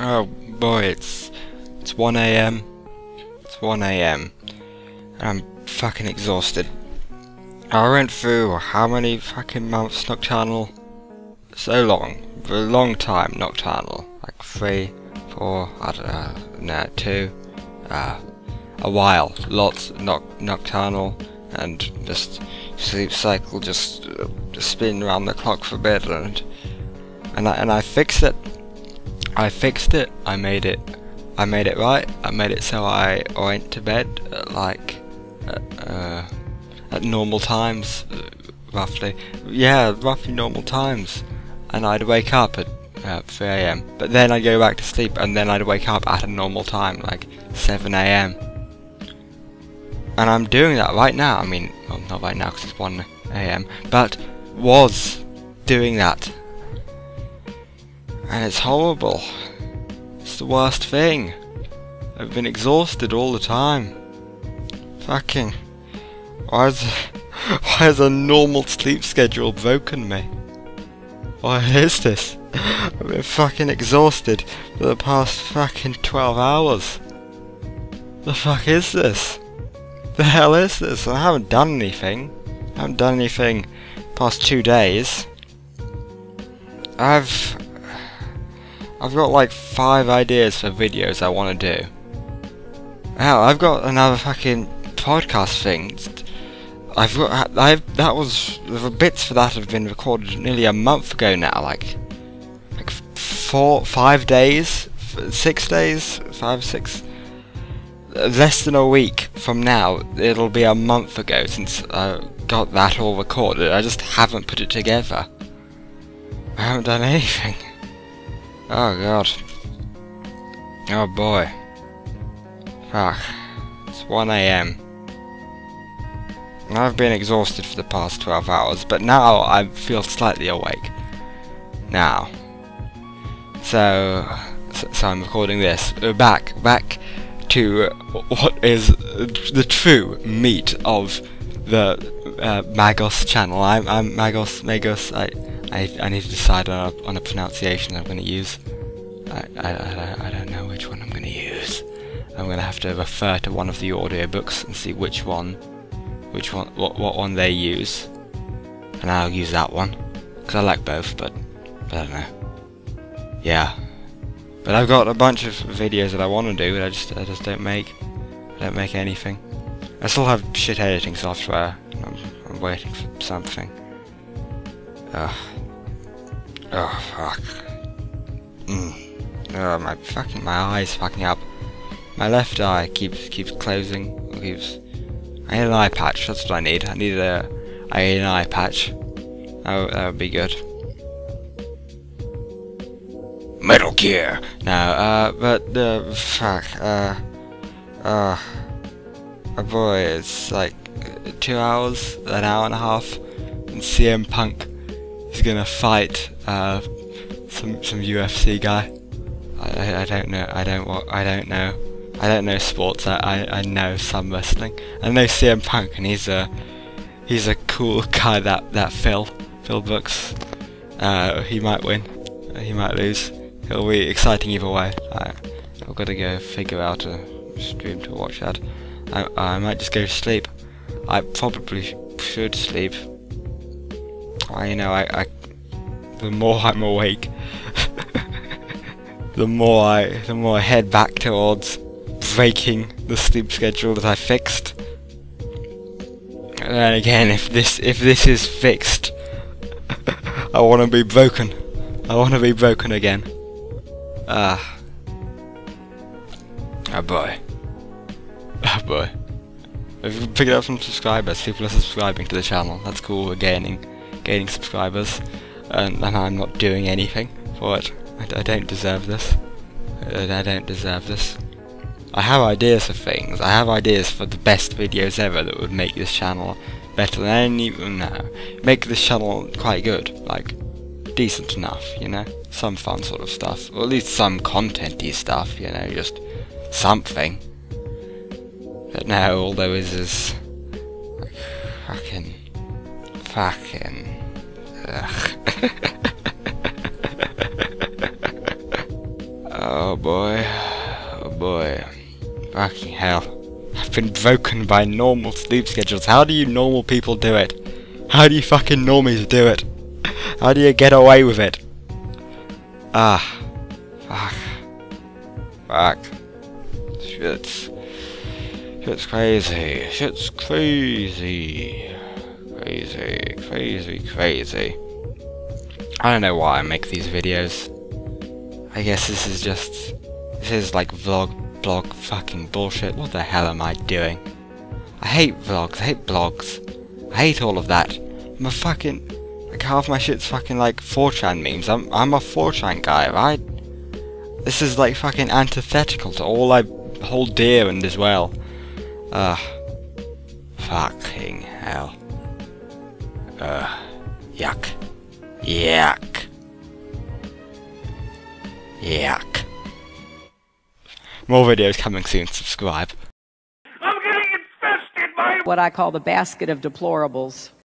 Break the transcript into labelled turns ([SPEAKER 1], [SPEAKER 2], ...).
[SPEAKER 1] Oh boy, it's it's 1 a.m. It's 1 a.m. I'm fucking exhausted. I went through how many fucking months nocturnal? So long, for a long time nocturnal, like three, four, I don't know, no, two, uh, a while, lots noc nocturnal, and just sleep cycle just, uh, just spin around the clock for bed, and and I and I fixed it. I fixed it. I made it. I made it right. I made it so I went to bed at like uh, at normal times, uh, roughly. Yeah, roughly normal times. And I'd wake up at uh, 3 a.m. But then I'd go back to sleep, and then I'd wake up at a normal time, like 7 a.m. And I'm doing that right now. I mean, well, not right now because it's 1 a.m. But was doing that and it's horrible. It's the worst thing. I've been exhausted all the time. Fucking. Why is, why has a normal sleep schedule broken me? Why is this? I've been fucking exhausted for the past fucking 12 hours. The fuck is this? The hell is this? I haven't done anything. I haven't done anything past two days. I've I've got like five ideas for videos I want to do. Hell, I've got another fucking podcast thing. I've got, I've, that was, the bits for that have been recorded nearly a month ago now, like, like four, five days, six days, five, six, less than a week from now, it'll be a month ago since I got that all recorded. I just haven't put it together. I haven't done anything. Oh god. Oh boy. Fuck. It's 1am. I've been exhausted for the past 12 hours, but now I feel slightly awake. Now. So, so I'm recording this. Back, back to what is the true meat of the uh, Magos channel. I'm, I'm Magos, Magos, I, I, I need to decide on a, on a pronunciation I'm going to use. I, I, I, I don't know which one I'm going to use. I'm going to have to refer to one of the audiobooks and see which one, which one, what, what one they use. And I'll use that one. Because I like both, but I don't know. Yeah. But I've got a bunch of videos that I want to do, but I just, I just don't make, don't make anything. I still have shit editing software. I'm, I'm waiting for something. Ugh. Oh, fuck. Mm. Oh, my fucking, my eyes fucking up. My left eye keeps, keeps closing, keeps... I need an eye patch, that's what I need. I need a, I need an eye patch. That, that would be good. Metal Gear! No, uh, but, uh, fuck, uh, uh, oh boy, it's like two hours, an hour and a half, and CM Punk is gonna fight uh, some some UFC guy. I, I don't know. I don't what. I don't know. I don't know sports. I, I, I know some wrestling. I know CM Punk, and he's a he's a cool guy. That that Phil Phil Brooks. Uh, he might win. He might lose. It'll be exciting either way. I, I've got to go figure out a stream to watch that. I, I might just go to sleep. I probably should sleep. I, you know, I, I the more I'm awake, the more I, the more I head back towards breaking the sleep schedule that I fixed. And then again, if this, if this is fixed, I want to be broken. I want to be broken again. Ah. Oh boy. Oh boy. We've picked up some subscribers. People are subscribing to the channel. That's cool. We're gaining, gaining subscribers and, and I'm not doing anything for it. I, I don't deserve this. I, I don't deserve this. I have ideas for things. I have ideas for the best videos ever that would make this channel better than any... No. Make this channel quite good. Like, decent enough, you know? Some fun sort of stuff. Or at least some contenty stuff, you know? Just something. But now all there is is... Fucking... Fucking... Oh boy. Oh boy. Fucking hell. I've been broken by normal sleep schedules. How do you normal people do it? How do you fucking normies do it? How do you get away with it? Ah. Fuck. Fuck. Shit's... Shit's crazy. Shit's crazy. Crazy, crazy, crazy. I don't know why I make these videos. I guess this is just... This is like vlog blog fucking bullshit. What the hell am I doing? I hate vlogs, I hate blogs. I hate all of that. I'm a fucking... Like half my shit's fucking like 4chan memes. I'm, I'm a 4chan guy, right? This is like fucking antithetical to all I hold dear and as well. Ugh. Fucking hell. Ugh. Yuck. Yuck. Yuck. More videos coming soon, subscribe.
[SPEAKER 2] I'm getting infested by
[SPEAKER 3] what I call the basket of deplorables.